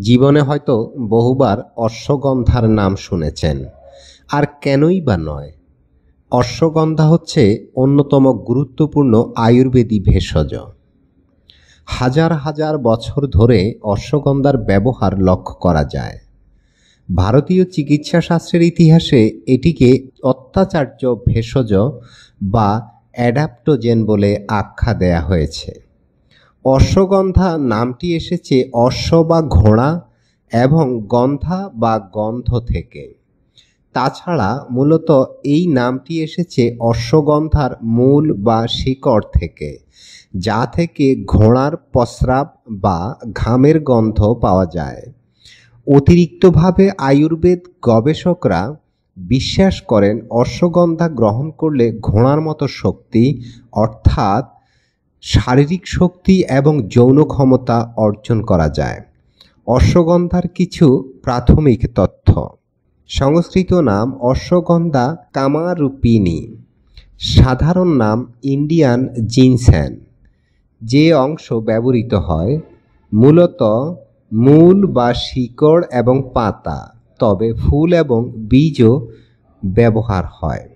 জীবনে হয়তো বহুবার অশ্বগন্ধার নাম শুনেছেন। আর কেনই বা নয়? অশ্বগন্ধা হচ্ছে অন্যতম গুরুত্বপূর্ণ আয়ুর্বেদী ভেষজ। হাজার হাজার বছর ধরে অশ্বগন্ধার ব্যবহার লক্ষ্য করা যায়। ভারতীয় চিকিৎসা শাস্ত্রের ইতিহাসে এটিকে অত্যাচার্য ভেষজ বা অ্যাডাপ্টোজেন বলে আখ্যা দেয়া হয়েছে। অশ্বগন্ধা নামটি এসেছে অশ্ব বা ঘোড়া এবং গন্ধা বা গন্ধ থেকে। তাছাড়া মূলত এই নামটি এসেছে অশ্বগন্ধার মূল বা শিকড় থেকে, যা থেকে ঘোড়ার প্রস্রাব বা ঘামের গন্ধ পাওয়া যায়। অতিরিক্তভাবে আয়ুর্বেদ গবেষকরা বিশ্বাস করেন অশ্বগন্ধা গ্রহণ করলে ঘোড়ার মতো শক্তি, অর্থাৎ শারীরিক শক্তি এবং যৌন ক্ষমতা অর্জন করা যায়। অশ্বগন্ধার কিছু প্রাথমিক তথ্য। সংস্কৃত নাম অশ্বগন্ধা কামারূপিণী। সাধারণ নাম ইন্ডিয়ান জিনস্যান যে অংশ ব্যবহৃত হয়, মূলত মূল বা শিকড় এবং পাতা, তবে ফুল এবং বীজও ব্যবহার হয়।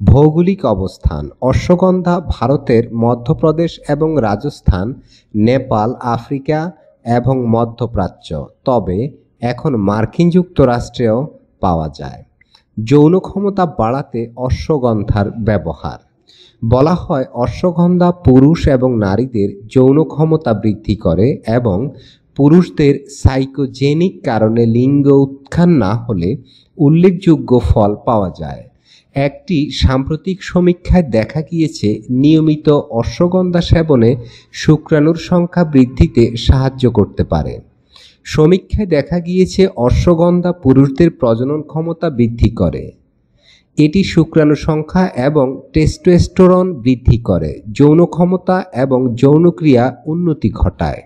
ভৌগোলিক অবস্থান, অশ্বগন্ধা ভারতের মধ্যপ্রদেশ এবং রাজস্থান, নেপাল, আফ্রিকা এবং মধ্যপ্রাচ্য। তবে এখন মার্কিন যুক্তরাষ্ট্রেও পাওয়া যায়। যৌন ক্ষমতা বাড়াতে অশ্বগন্ধার ব্যবহার। বলা হয় অশ্বগন্ধা পুরুষ এবং নারীদের যৌন ক্ষমতা বৃদ্ধি করে এবং পুরুষদের সাইকোজেনিক কারণে লিঙ্গ উত্থান না হলে উল্লেখযোগ্য ফল পাওয়া যায়। একটি সাম্প্রতিক সমীক্ষায় দেখা গিয়েছে, নিয়মিত অশ্বগন্ধা সেবনে শুক্রাণুর সংখ্যা বৃদ্ধিতে সাহায্য করতে পারে। সমীক্ষায় দেখা গিয়েছে, অশ্বগন্ধা পুরুষদের প্রজনন ক্ষমতা বৃদ্ধি করে। এটি শুক্রাণু সংখ্যা এবং টেস্টোস্টেরন বৃদ্ধি করে, যৌন ক্ষমতা এবং যৌনক্রিয়া উন্নতি ঘটায়।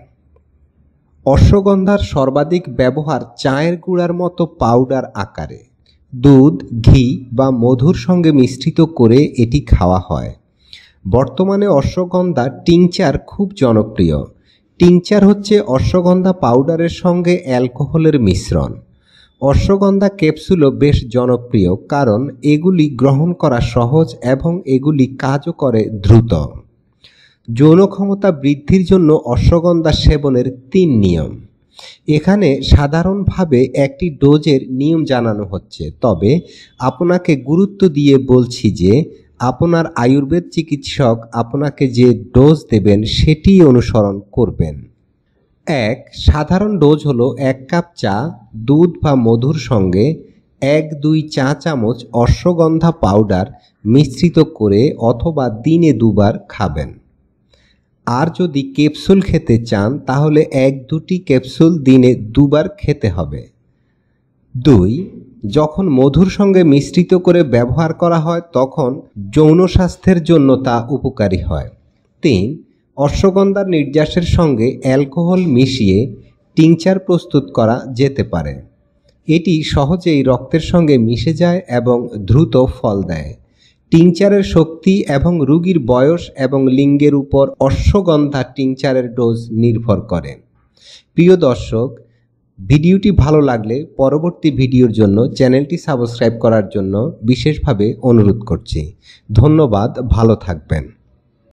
অশ্বগন্ধার সর্বাধিক ব্যবহার চায়ের গুঁড়ার মতো পাউডার আকারে। দুধ, ঘি বা মধুর সঙ্গে মিশ্রিত করে এটি খাওয়া হয়। বর্তমানে অশ্বগন্ধা টিংচার খুব জনপ্রিয়। টিংচার হচ্ছে অশ্বগন্ধা পাউডারের সঙ্গে অ্যালকোহলের মিশ্রণ। অশ্বগন্ধা ক্যাপসুলও বেশ জনপ্রিয় কারণ এগুলি গ্রহণ করা সহজ এবং এগুলি কাজও করে দ্রুত। যৌন ক্ষমতা বৃদ্ধির জন্য অশ্বগন্ধা সেবনের তিন নিয়ম। এখানে সাধারণভাবে একটি ডোজের নিয়ম জানানো হচ্ছে। তবে আপনাকে গুরুত্ব দিয়ে বলছি যে, আপনার আয়ুর্বেদ চিকিৎসক আপনাকে যে ডোজ দেবেন সেটি অনুসরণ করবেন। এক, সাধারণ ডোজ হলো এক কাপ চা, দুধ বা মধুর সঙ্গে এক, দুই চা চামচ অশ্বগন্ধা পাউডার মিশ্রিত করে অথবা দিনে দুবার খাবেন। আর যদি ক্যাপসুল খেতে চান, তাহলে এক দুটি ক্যাপসুল দিনে দুবার খেতে হবে। দুই, যখন মধুর সঙ্গে মিশ্রিত করে ব্যবহার করা হয়, তখন যৌন স্বাস্থ্যের জন্য তা উপকারী হয়। তিন, অশ্বগন্ধার নির্যাসের সঙ্গে অ্যালকোহল মিশিয়ে টিংচার প্রস্তুত করা যেতে পারে। এটি সহজেই রক্তের সঙ্গে মিশে যায় এবং দ্রুত ফল দেয়। টিংচারের শক্তি এবং রুগীর বয়স এবং লিঙ্গের উপর অশ্বগন্ধা টিংচারের ডোজ নির্ভর করে। প্রিয় দর্শক, ভিডিওটি ভালো লাগলে পরবর্তী ভিডিওর জন্য চ্যানেলটি সাবস্ক্রাইব করার জন্য বিশেষভাবে অনুরোধ করছি। ধন্যবাদ, ভালো থাকবেন।